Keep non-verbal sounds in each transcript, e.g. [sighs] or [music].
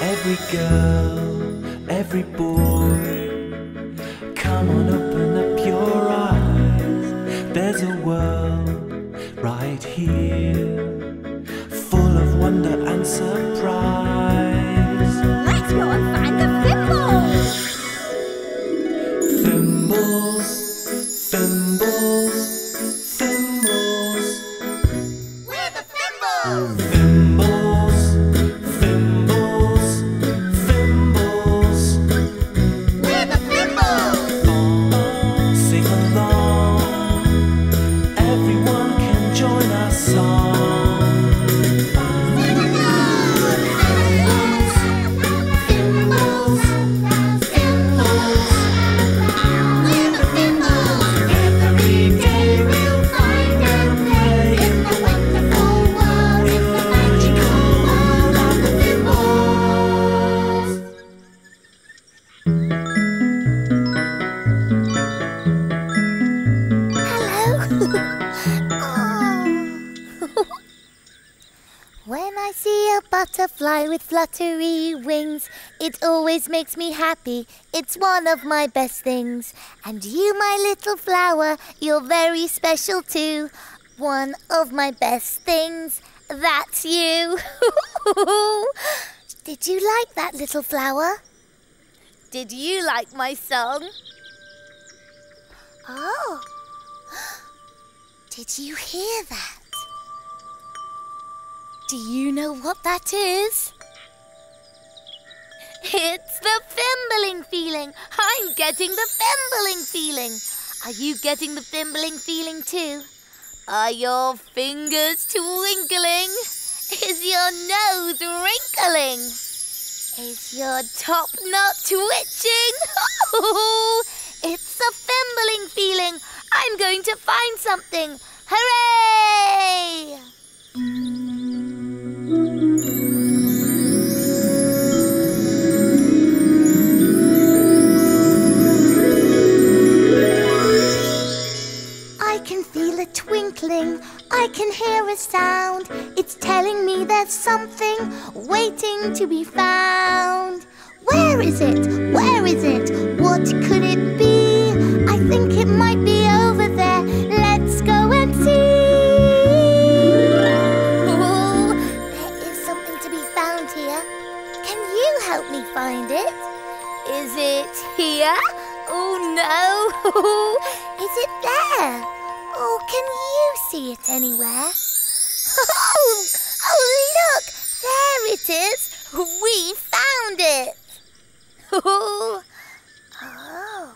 Every girl, every boy, come on, open up your eyes. There's a world right here, full of wonder and surprise. Butterfly with fluttery wings, it always makes me happy. It's one of my best things. And you, my little flower, you're very special too. One of my best things. That's you. [laughs] Did you like that little flower? Did you like my song? Oh. [gasps] Did you hear that? Do you know what that is? It's the fimbling feeling. I'm getting the fimbling feeling. Are you getting the fimbling feeling too? Are your fingers twinkling? Is your nose wrinkling? Is your top knot twitching? [laughs] it's a fimbling feeling. I'm going to find something. Hooray! Sound. It's telling me there's something waiting to be found. Where is it? Where is it? What could it be? I think it might be over there. Let's go and see. There is something to be found here. Can you help me find it? Is it here? Oh no! [laughs] Is it there? Oh, can you see it anywhere? Oh, oh look! There it is! We found it! Oh, [laughs] oh,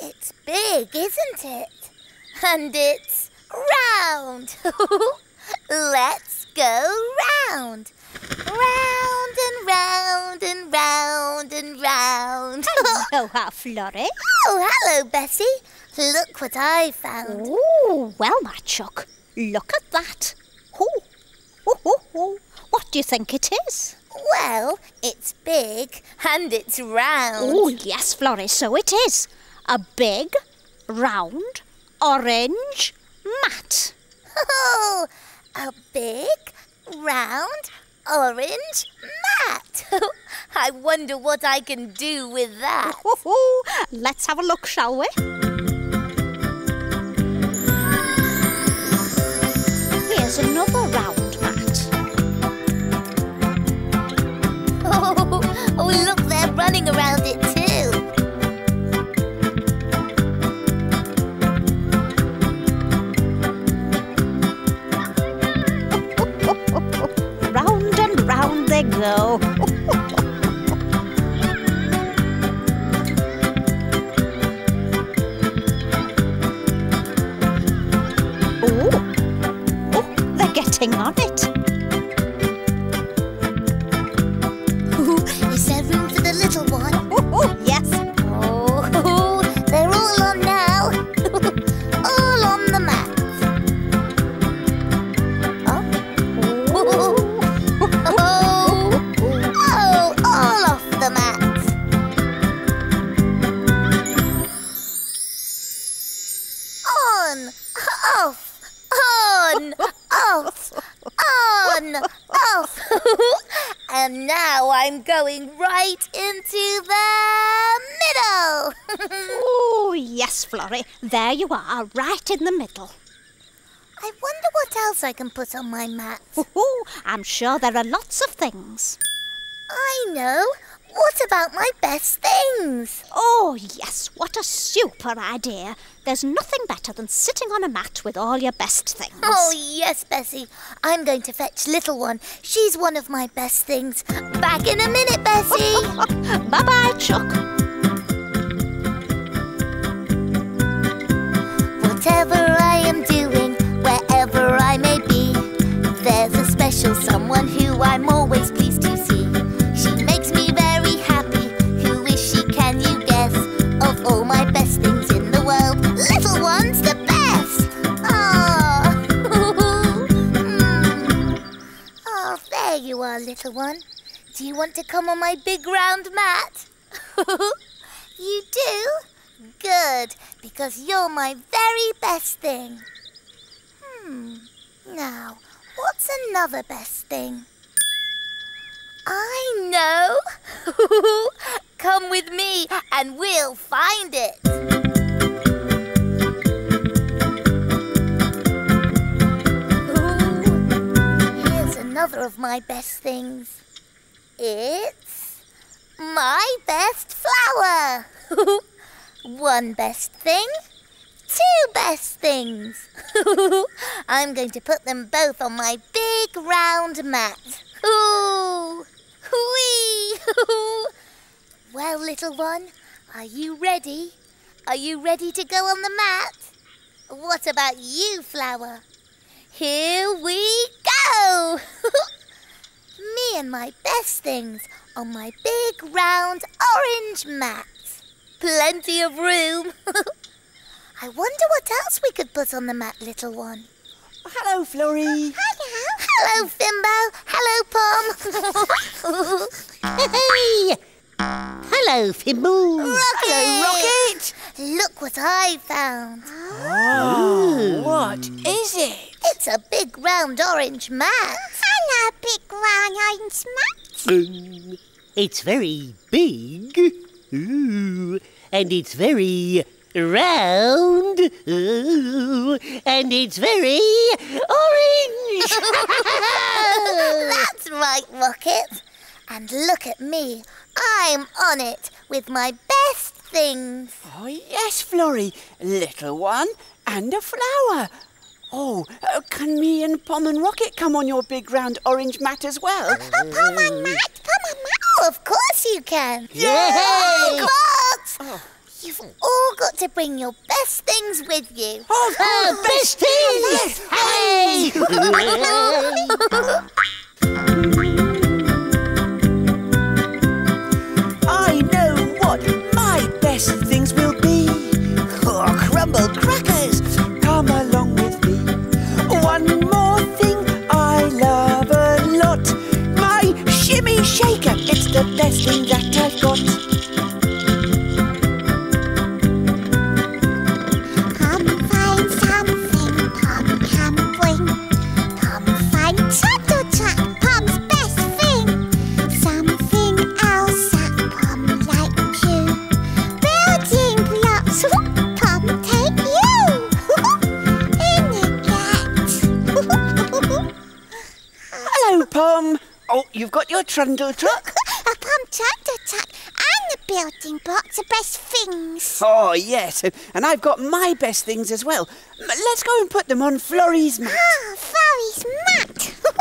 it's big, isn't it? And it's round! [laughs] Let's go round! Round and round and round and round. Hello, Half Florrie. Oh, hello, Bessie. Look what I found. Oh, well, my chuck, look at that. Oh, oh, oh, oh. What do you think it is? Well, it's big and it's round. Oh, yes, Florrie, so it is. A big, round, orange mat. Oh, a big, round, orange mat. [laughs] I wonder what I can do with that. Oh. Let's have a look, shall we? Here's another round they're around it too. [laughs] Round and round they go. [laughs] oh, they're getting on it. There you are, right in the middle. I wonder what else I can put on my mat. Ooh, I'm sure there are lots of things. I know. What about my best things? Oh, yes, what a super idea. There's nothing better than sitting on a mat with all your best things. Oh, yes, Bessie. I'm going to fetch Little One. She's one of my best things. Back in a minute, Bessie. [laughs] bye bye, Chuck. Whatever I am doing, wherever I may be, there's a special someone who I'm always pleased to see. She makes me very happy. Who is she, can you guess? Of all my best things in the world, little one's the best. Ah. oh, [laughs] there you are, little one. Do you want to come on my big round mat? [laughs] you do? Good, because you're my very best thing. Hmm. Now, what's another best thing? I know! [laughs] Come with me and we'll find it. Another of my best things. It's my best flower. [laughs] One best thing, two best things. [laughs] I'm going to put them both on my big round mat. Ooh, whee! [laughs] well, little one, are you ready? Are you ready to go on the mat? What about you, flower? Here we go! [laughs] Me and my best things on my big round orange mat. Plenty of room. [laughs] I wonder what else we could put on the mat, little one. Hello, Florrie. Hello. Hello, Fimbo. Hello, Pom. [laughs] Hey! Hello, Fimble. Rocket! Rocket! Look what I found. Oh, What is it? It's a big round orange mat. Hello, big round orange mat. Um, it's very big. Ooh, and it's very round. Ooh, and it's very orange. [laughs] That's right, Rocket. And look at me. I'm on it with my best things. Oh, yes, Florrie. Little one and a flower. Oh, uh, can me and Pom and Rocket come on your big round orange mat as well? A Pom and Mat, Pom and Mat. Oh, of course you can. Yay! Course. You've all got to bring your best things with you. Oh, Uh, best things! Hey! [laughs] [laughs] trundle truck? [laughs] A Pom Turtle Trap and the building blocks are best things. Oh, yes, and I've got my best things as well. Let's go and put them on Florrie's mat. Ah, Florrie's mat. [laughs]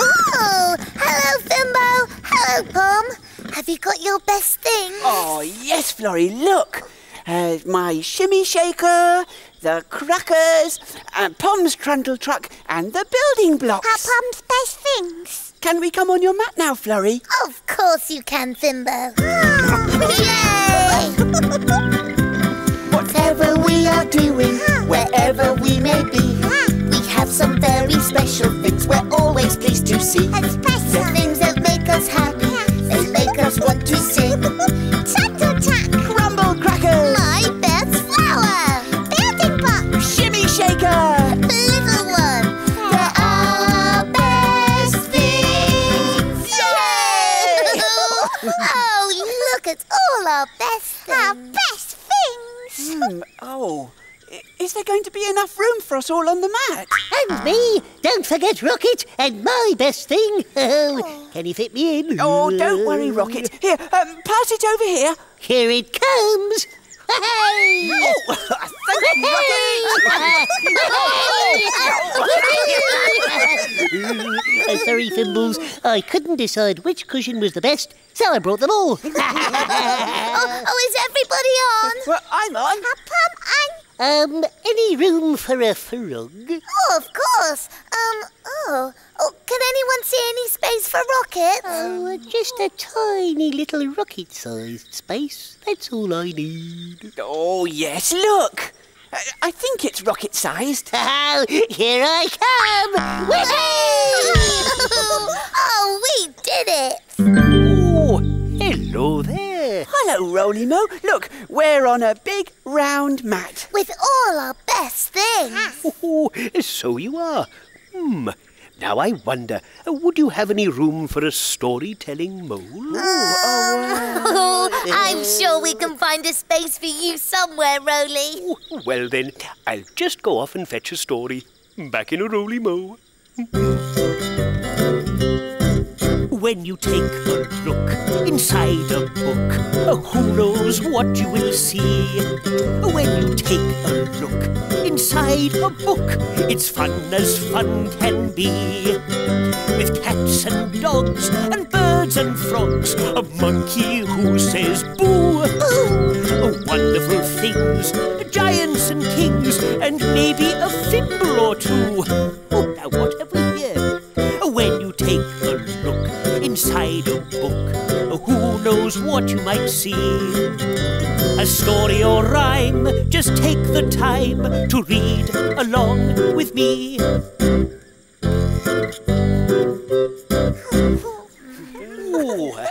oh, hello, Fimbo. Hello, Pom. Have you got your best thing? Oh, yes, Florrie, look. Uh, my shimmy shaker, the crackers, uh, Pom's trundle truck, and the building Are blocks. Pom's best things? Can we come on your mat now, Florrie? Of course you can, Fimbo. [laughs] Yay! Whatever we are doing, wherever we may be, we have some very special things we're always pleased to see. And special. The things that make us happy, they make us want to sing. [laughs] Turtle I- Is there going to be enough room for us all on the mat? And me. Don't forget Rocket and my best thing. Oh, [laughs] can you fit me in? Oh, don't worry, Rocket. Here, um, pass it over here. Here it comes. [laughs] [laughs] Hey! Uh, sorry, Fimbles. I couldn't decide which cushion was the best, so I brought them all. [laughs] Oh, oh, is everybody on? Well, I'm on. I'm... um, any room for a frog? Oh, of course. Um, oh. Oh, can anyone see any space for rockets? Oh, just a tiny little rocket-sized space. That's all I need. Oh, yes, look. I, I think it's rocket sized. [laughs] Oh, here I come! Whee! [laughs] oh, we did it! Oh, hello there. Hello, Roly Mo. Look, we're on a big round mat. With all our best things. Oh, so you are. Hmm. Now I wonder, uh, would you have any room for a storytelling mole? [laughs] Oh, I'm sure we can find a space for you somewhere, Roly. Oh, Well then, I'll just go off and fetch a story. Back in a roly mo. When you take a look inside a book, uh, who knows what you will see? When you take a look inside a book, it's fun as fun can be. With cats and dogs and birds and frogs, a monkey who says boo, oh, wonderful things, giants and kings, and maybe a fimble or two. Oh, now what have we here? When you take inside a book, who knows what you might see? A story or rhyme, just take the time to read along with me. Oh,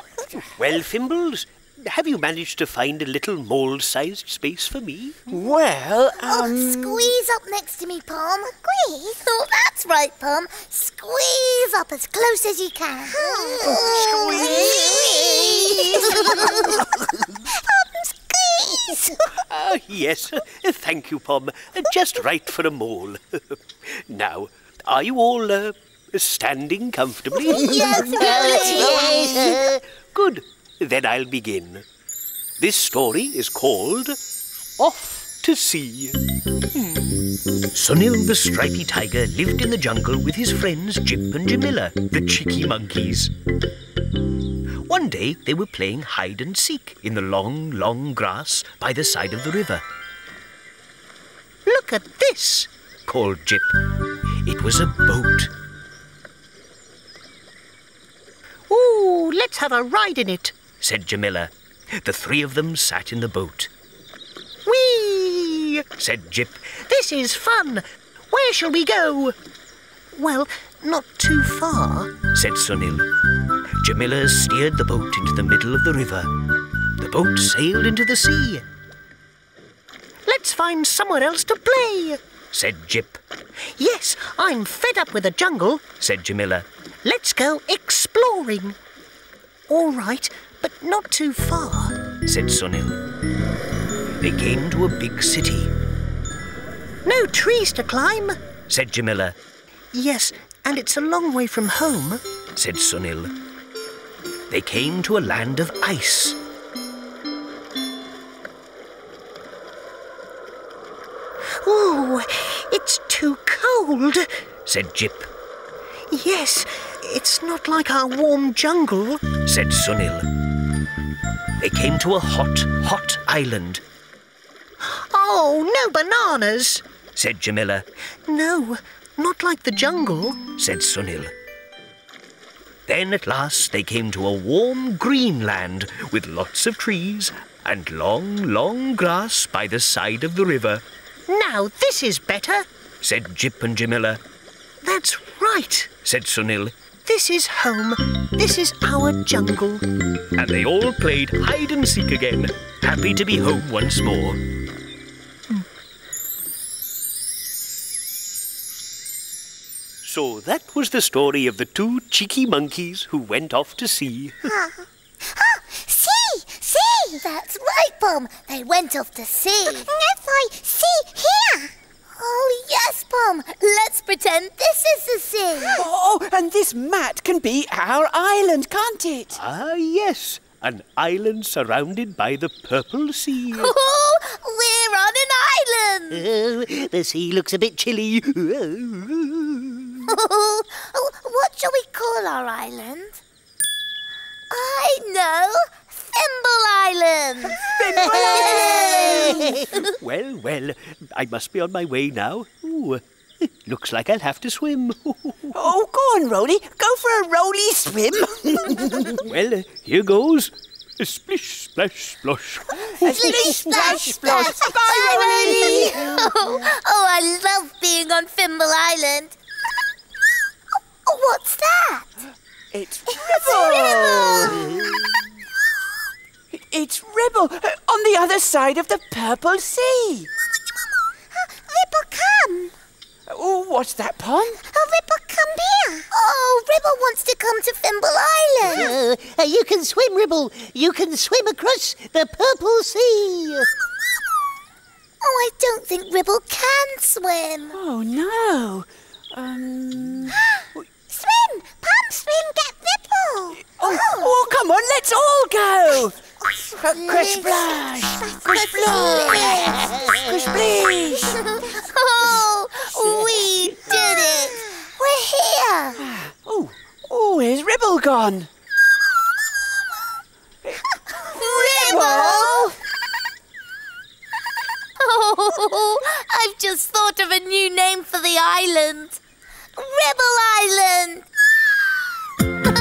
well, Fimbles, have you managed to find a little mole-sized space for me? Well, Oh, um. squeeze up next to me, Pom. Squeeze? Oh, that's right, Pom. Squeeze up as close as you can. [laughs] Squeeze. Pom, [laughs] squeeze. [laughs] Ah, yes. Thank you, Pom. Just right for a mole. now, are you all uh, standing comfortably? Yes, Yes, Good. Then I'll begin. This story is called Off to Sea. Hmm. Sunil the stripy tiger lived in the jungle with his friends Jip and Jamila, the cheeky monkeys. One day they were playing hide and seek in the long, long grass by the side of the river. Look at this, called Jip. It was a boat. Ooh, let's have a ride in it, said Jamila. The three of them sat in the boat. Whee! said Jip. This is fun. Where shall we go? Well, not too far, said Sunil. Jamila steered the boat into the middle of the river. The boat sailed into the sea. Let's find somewhere else to play, said Jip. Yes, I'm fed up with the jungle, said Jamila. Let's go exploring. All right, but not too far, said Sunil. They came to a big city. No trees to climb, said Jamila. Yes, and it's a long way from home, said Sunil. They came to a land of ice. Ooh, it's too cold, said Jip. Yes, it's not like our warm jungle, said Sunil. They came to a hot, hot island. Oh, no bananas, said Jamila. No, not like the jungle, said Sunil. Then at last they came to a warm green land with lots of trees and long, long grass by the side of the river. Now this is better, said Jip and Jamila. That's right, said Sunil. This is home. This is our jungle. And they all played hide and seek again, happy to be home once more. So that was the story of the two cheeky monkeys who went off to sea. See, see. That's right, Pom. They went off to sea. If I see here. Oh, yes, Pom. Let's pretend this is the sea. [gasps] Oh, and this mat can be our island, can't it? Ah, yes. An island surrounded by the purple sea. [laughs] Oh, we're on an island. [laughs] Oh, the sea looks a bit chilly. [laughs] Oh, oh, what shall we call our island? I know. Fimble Island. [laughs] well, well, I must be on my way now. Ooh, [laughs] looks like I'll have to swim. [laughs] Oh, go on, Roly. Go for a Roly swim. well, here goes. Splish, splash, splosh. Splish, splash, splash. Bye, Roly. Oh, oh, I love being on Fimble Island. [gasps] What's that? It's Ribble. It's Ribble uh, on the other side of the purple sea. Ribble, come. Oh, what's that, Pom? Oh, Ribble, come here. Oh, Ribble wants to come to Fimble Island. Uh, you can swim, Ribble. You can swim across the purple sea. Oh, I don't think Ribble can swim. Oh, no. Um. [gasps] Swim! Pump, swim, get Oh, oh, come on, let's all go. Crash splash! Crash splash! Crash splash! [laughs] oh, we did it. We're here. Oh, oh, where's Ribble gone? Ribble! Oh, I've just thought of a new name for the island. Ribble Island!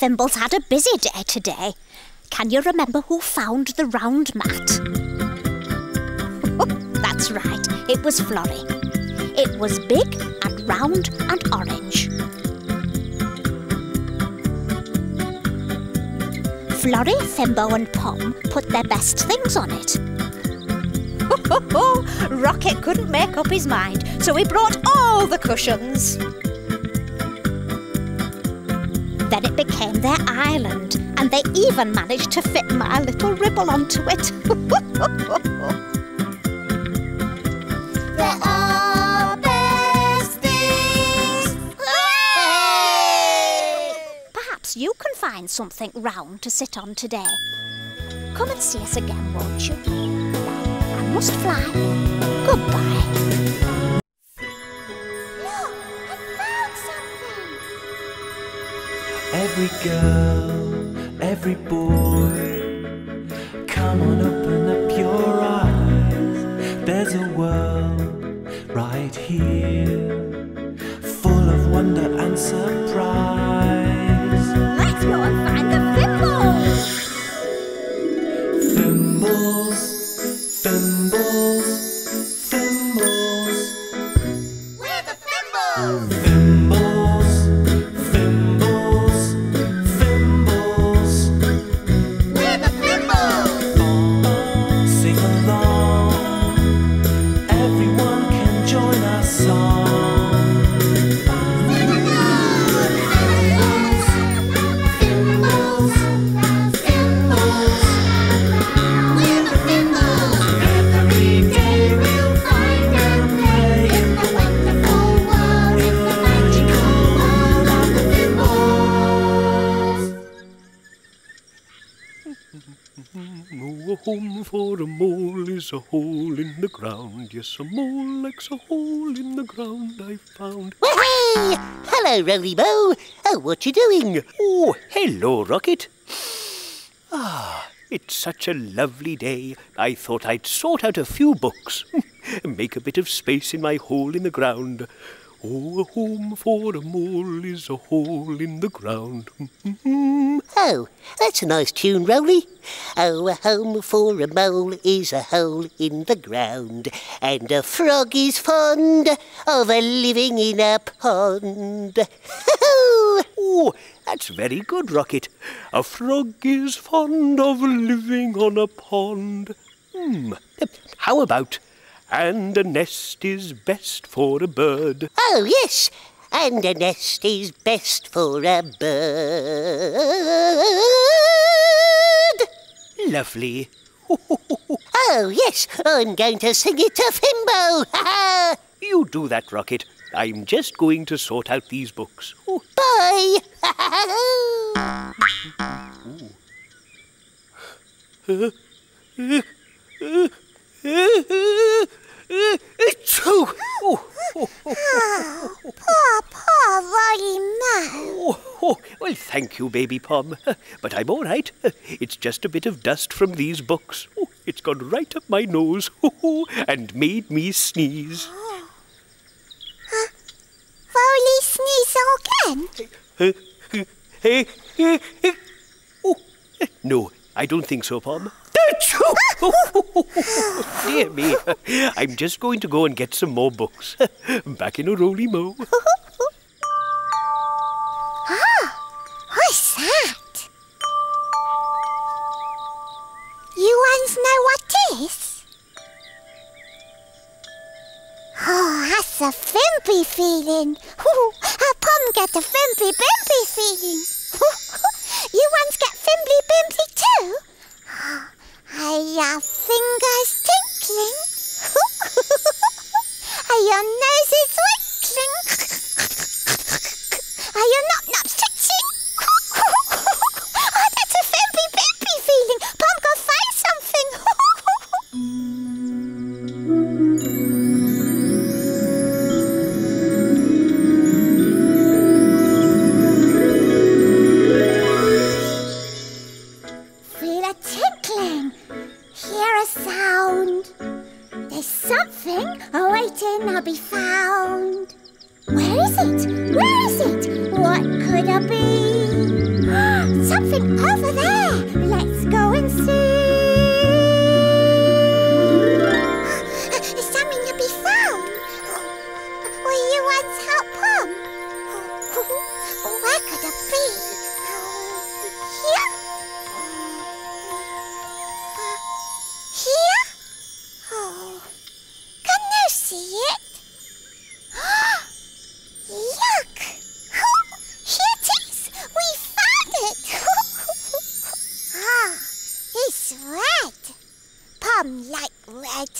Fimbles had a busy day today. Can you remember who found the round mat? [laughs] That's right, it was Florrie. It was big and round and orange. Florrie, Fimbo, and Pom put their best things on it. [laughs] Rocket couldn't make up his mind, so he brought all the cushions. Then it became their island, and they even managed to fit my little Ribble onto it. [laughs] Things! Perhaps you can find something round to sit on today. Come and see us again, won't you? I must fly. Goodbye. Every girl, every boy, come on, open up your eyes. There's a world right here, full of wonder and surprise. A mole is a hole in the ground. Yes, a mole likes a hole in the ground I found. Hey! Hello, Roly Mo. Oh, what you doing? Oh, hello, Rocket. Ah, it's such a lovely day. I thought I'd sort out a few books, [laughs] make a bit of space in my hole in the ground. Oh, a home for a mole is a hole in the ground. Oh, that's a nice tune, Roly. Oh, a home for a mole is a hole in the ground, and a frog is fond of a living in a pond. [laughs] Oh, that's very good, Rocket. A frog is fond of living on a pond. Hmm. How about, and a nest is best for a bird? oh, yes, and a nest is best for a bird. Lovely. Oh, yes, I'm going to sing it to Fimbo. [laughs] You do that, Rocket. I'm just going to sort out these books. Oh, Bye. [laughs] Achoo! Oh, Poor, poor Roly Mo. oh, oh, well, thank you, baby Pom. But I'm all right. It's just a bit of dust from these books. Oh, it's gone right up my nose and made me sneeze. Huh? Roly sneeze again? Oh, no, I don't think so, Pom. [laughs] Dear me, I'm just going to go and get some more books. [laughs] Back in a roly mo. [laughs] Ah, what's that? You ones know what is? Oh, that's a fimpy feeling. a pom get a fimpy bimpy feeling. you ones get fimply bimpy too? Are your fingers tinkling? [laughs] Are your noses winkling? [laughs] Are your Pom like red.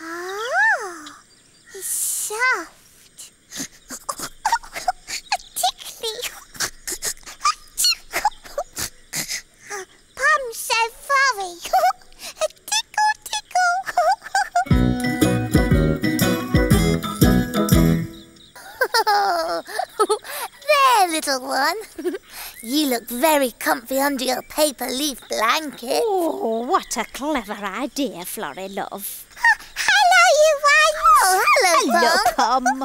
oh, [laughs] it's soft. Look very comfy under your paper leaf blanket. Oh, what a clever idea, Florrie love. [laughs] Hello, you ones. Oh, hello, Hello, Pom. [laughs]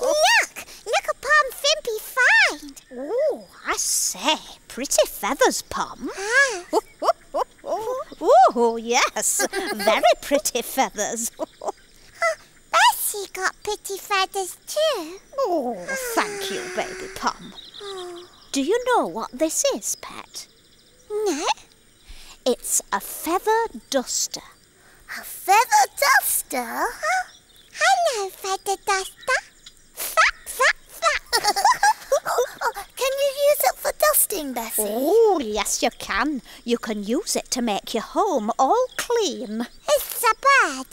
Look, look at Pom Fimpy find. oh, I say, pretty feathers, Pom. Ah, [laughs] Oh, yes, very pretty feathers. Bessie got pretty feathers too. Oh, thank you, baby Pom. Do you know what this is, pet? No, It's a feather duster. a feather duster. Huh? Hello, feather duster. Flap, flap, flap. Oh, Can you use it for dusting, Bessie? Oh, yes, you can. You can use it to make your home all clean. It's a bird.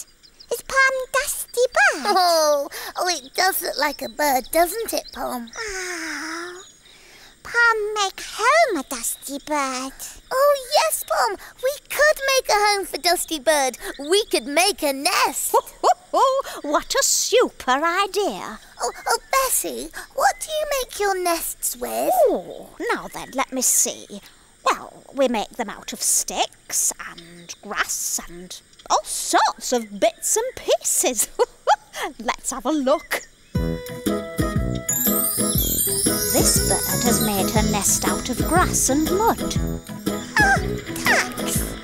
It's Pom Dusty Bird. [laughs] Oh, oh, it does look like a bird, doesn't it, Pom? Oh, Pom make home a Dusty Bird. Oh, yes, Pom. We could make a home for Dusty Bird. We could make a nest. Oh, what a super idea. Oh, oh, Bessie, what do you make your nests with? Oh, now then, let me see. Well, we make them out of sticks and grass and all sorts of bits and pieces. [laughs] Let's have a look. Bird has made her nest out of grass and mud. Ducks.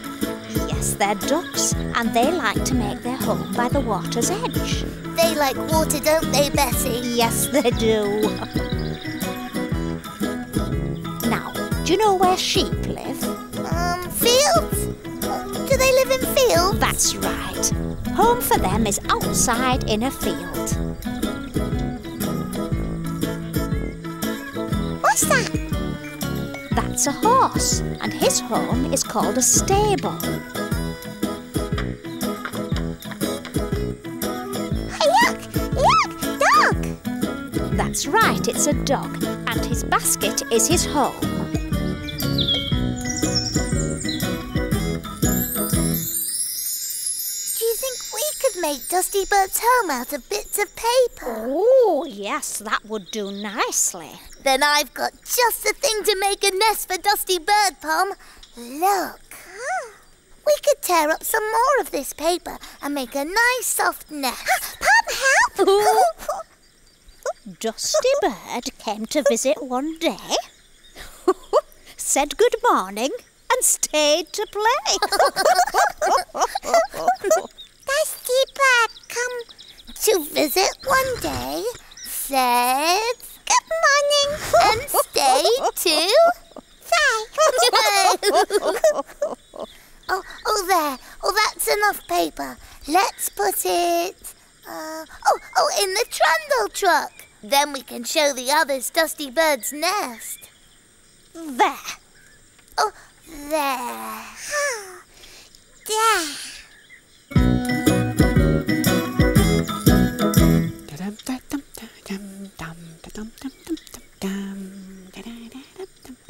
Yes, they're ducks, and they like to make their home by the water's edge. They like water, don't they, Bessie? Yes, they do. Now, do you know where sheep live? Um, fields? Do they live in fields? That's right. Home for them is outside in a field. What's that? That's a horse, and his home is called a stable. Look! Look! Dog! That's right, it's a dog, and his basket is his home. Do you think we could make Dusty Bird's home out of bits of paper? Oh, yes, that would do nicely. Then I've got just the thing to make a nest for Dusty Bird, Pom. Look. We could tear up some more of this paper and make a nice soft nest. [gasps] Pom, help! [laughs] Dusty Bird came to visit one day, [laughs] said good morning, and stayed to play. [laughs] Dusty Bird come to visit one day, said good morning, and stayed to play. oh, oh, there. Oh, that's enough paper. Let's put it. Uh, oh, oh, in the trundle truck. Then we can show the others Dusty Bird's nest. there. Oh, there. [sighs] there.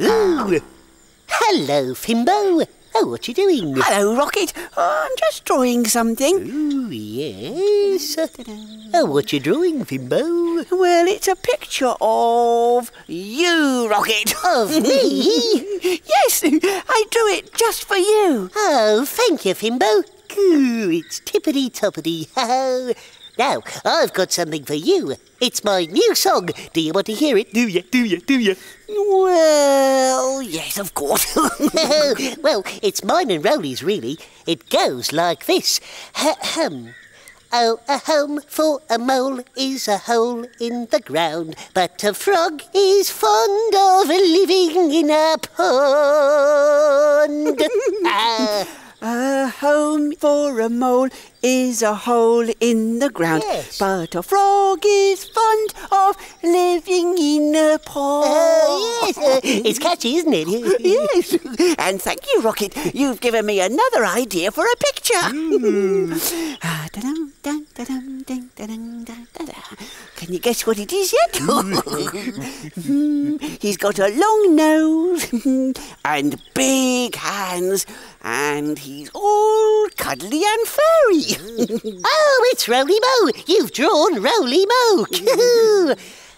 Ooh. Hello, Fimbo. Oh, what you doing? Hello, Rocket. Oh, I'm just drawing something. Ooh, yes. Oh, what you drawing, Fimbo? Well, it's a picture of you, Rocket. Of me? [laughs] yes, I drew it just for you. Oh, thank you, Fimbo. Ooh, it's tippity toppity. Oh. Now, I've got something for you. It's my new song. Do you want to hear it? Do you? Do you? Do you? Well, yes, of course. [laughs] well, it's mine and Roly's, really. It goes like this. Ahem. Oh, a home for a mole is a hole in the ground, but a frog is fond of living in a pond. [laughs] Ah, a home for a mole is a hole in the ground, Yes. but a frog is fond of living in a pond. oh, yes, uh, it's catchy, isn't it? [laughs] Yes, and thank you, Rocket. You've given me another idea for a picture. [laughs] Ah, Can you guess what it is yet? [laughs] Hmm, He's got a long nose [laughs] and big hands, and he's all cuddly and furry. [laughs] Oh, it's Roly Mo! You've drawn Roly Mo!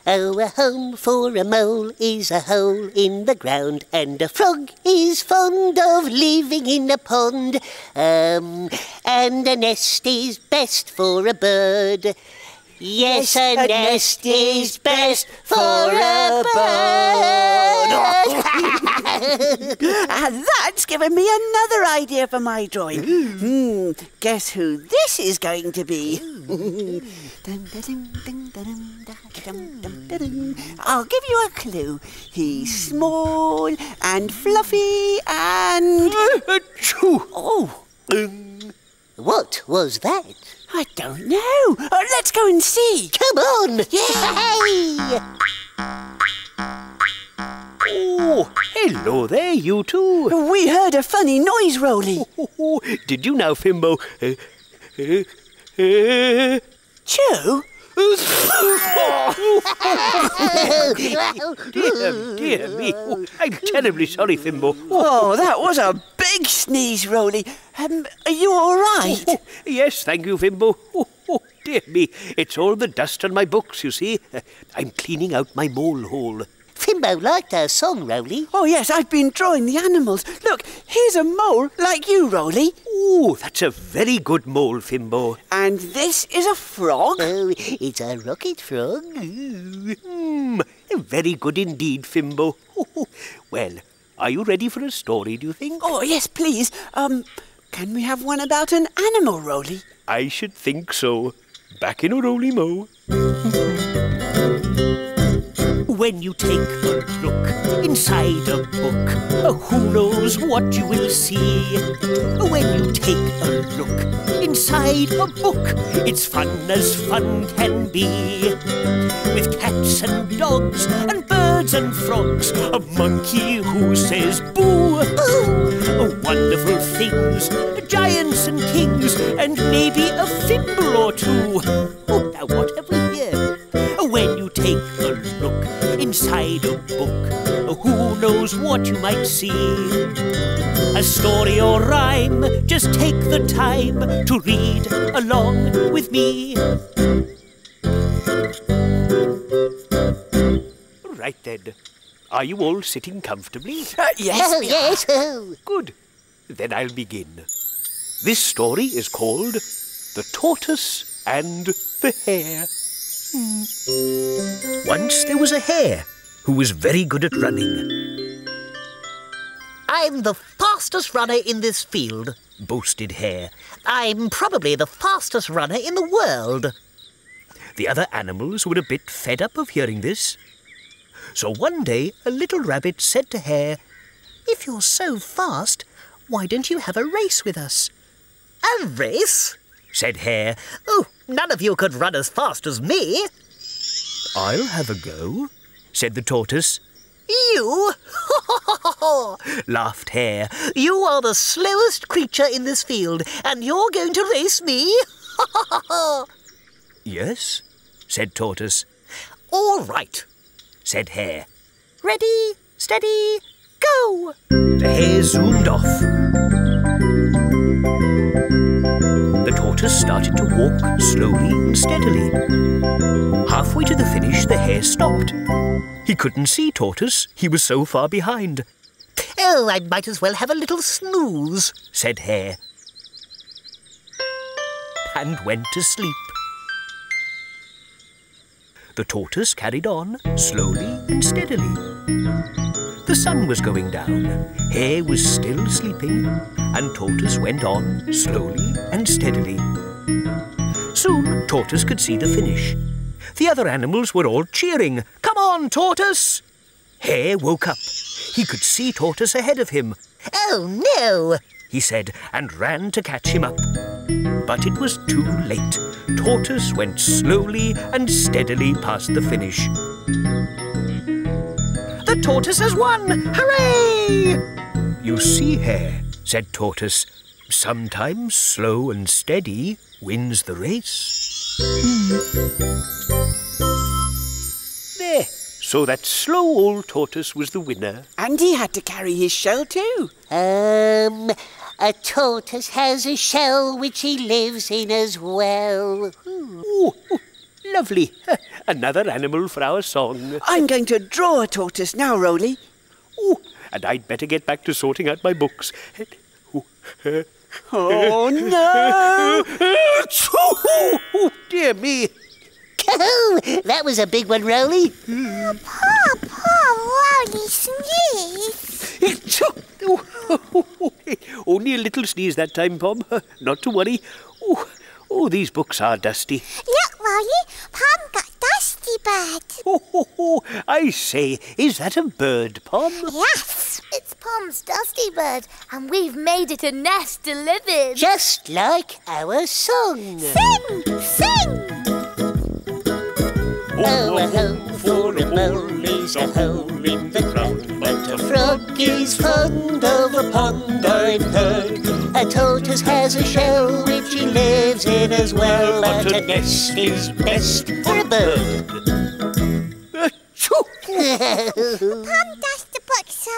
oh, a home for a mole is a hole in the ground, and a frog is fond of living in a pond. Um, and a nest is best for a bird. Yes, a nest is best for a bird. [laughs] and that's given me another idea for my drawing. Hmm, guess who this is going to be? I'll give you a clue. He's small and fluffy and. Achoo. Oh. What was that? I don't know. Uh, let's go and see. Come on! Hey! Oh, hello there, you two. We heard a funny noise, Roly. Did you now, Fimbo? Uh, uh, uh? Dear, dear me. Oh, I'm terribly sorry, Fimbo. Oh, that was a big sneeze, Roly. Um, are you all right? Oh, yes, thank you, Fimbo. Oh, oh, dear me. It's all the dust on my books, you see. Uh, I'm cleaning out my mole hole. Fimbo liked our song, Roly. Oh, yes, I've been drawing the animals. Look, here's a mole like you, Roly. Oh, that's a very good mole, Fimbo. And this is a frog. Oh, it's a rocket frog. Hmm, very good indeed, Fimbo. [laughs] well, are you ready for a story, do you think? Oh, yes, please. Um, can we have one about an animal, Roly? I should think so. Back in a roly mo. [laughs] When you take a look inside a book, uh, who knows what you will see? When you take a look inside a book, it's fun as fun can be. With cats and dogs and birds and frogs, a monkey who says boo, oh, wonderful things, giants and kings, and maybe a fimble or two. Oh, now what have we here? When you take a look inside a book, who knows what you might see? A story or rhyme, just take the time to read along with me. Right then. Are you all sitting comfortably? Uh, [laughs] yes, Oh, yes. Oh. Good. Then I'll begin. This story is called The Tortoise and the Hare. Once there was a hare who was very good at running. I'm the fastest runner in this field. Boasted Hare. I'm probably the fastest runner in the world. The other animals were a bit fed up of hearing this. So one day a little rabbit said to Hare, If you're so fast, why don't you have a race with us? A race? Said Hare, Oh, none of you could run as fast as me. I'll have a go, said the tortoise. You? [laughs] Laughed Hare. You are the slowest creature in this field, and you're going to race me? [laughs] Yes, said Tortoise. All right. Said Hare. Ready, steady, go! The hare zoomed off. The tortoise started to walk slowly and steadily. Halfway to the finish, the hare stopped. He couldn't see Tortoise, he was so far behind, Oh, I might as well have a little snooze. said Hare, and went to sleep. The tortoise carried on, slowly and steadily. The sun was going down, Hare was still sleeping, and Tortoise went on, slowly and steadily. Soon, Tortoise could see the finish. The other animals were all cheering. Come on, Tortoise! Hare woke up. He could see Tortoise ahead of him. Oh, no! he said, and ran to catch him up. But it was too late. Tortoise went slowly and steadily past the finish. The tortoise has won! Hooray! You see, Hare, said Tortoise, sometimes slow and steady wins the race. There, so that slow old tortoise was the winner. And he had to carry his shell too. Um, a tortoise has a shell which he lives in as well. Oh, oh, lovely. [laughs] Another animal for our song. I'm going to draw a tortoise now, Roly. Oh, and I'd better get back to sorting out my books. Oh, [laughs] Oh, no! oh, dear me. Oh, that was a big one, Roly. Paw, paw, Roly sneeze. Only a little sneeze that time, Pom. Not to worry. Oh, oh, these books are dusty. Look, Roly, Pom got Dusty Bird. Oh, oh, oh, I say, is that a bird, Pom? Yes, it's Pom's Dusty Bird, and we've made it a nest to live in. Just like our song. Sing, sing. Oh, a home for a mole is a hole in the ground, but a frog is fond of a pond, I've heard. A tortoise has a shell which he lives in as well, but a nest is best for a bird. Pom dust the books so.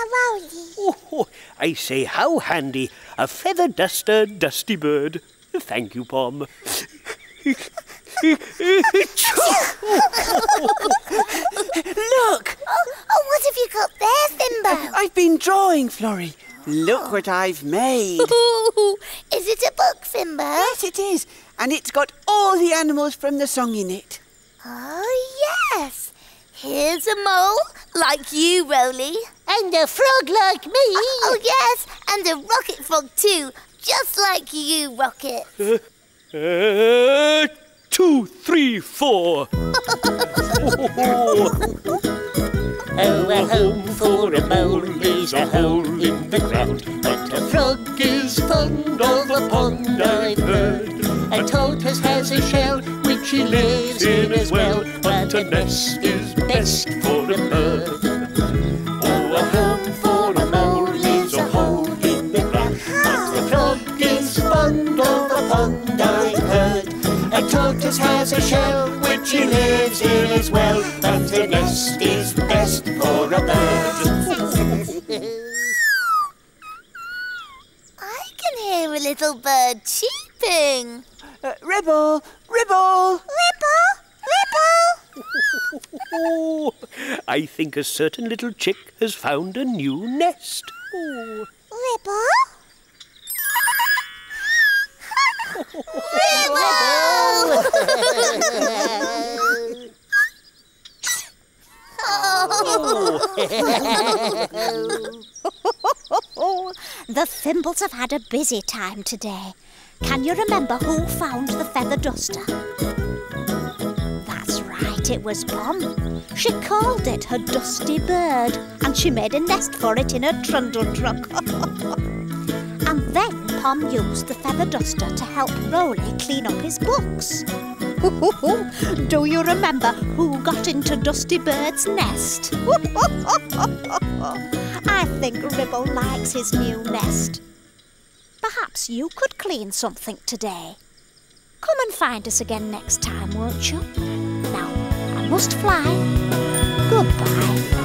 Oh, oh, I say, how handy. A feather duster, dusty bird. Thank you, Pom. [laughs] Look! Oh, oh, what have you got there, Fimbo? I've been drawing, Florrie. Look what I've made. Ooh, [laughs] is it a book, Fimbo? Yes, it is. And it's got all the animals from the song in it. Oh, yes. Here's a mole, like you, Roly. And a frog like me. Oh, oh yes, and a rocket frog, too, just like you, Rockit. [laughs] Two, three, four. [laughs] Oh, a home for a mole is a hole in the ground. But a frog is fond of a pond, I've heard. A tortoise has a shell which he lives in as well. But a nest is best for a bird. Has a shell which he lives in as well. and the nest is best for a bird. I can hear a little bird cheeping. Uh, Ribble! Ribble! Ripple, Ribble. Oh, I think a certain little chick has found a new nest. Oh. Ribble? Oh, [laughs] the Fimbles have had a busy time today. Can you remember who found the feather duster? That's right, it was Pom. She called it her dusty bird, and she made a nest for it in her trundle truck. [laughs] and then Pom used the feather duster to help Roly clean up his books. [laughs] Do you remember who got into Dusty Bird's nest? [laughs] I think Ribble likes his new nest. Perhaps you could clean something today. Come and find us again next time, won't you? Now, I must fly. Goodbye.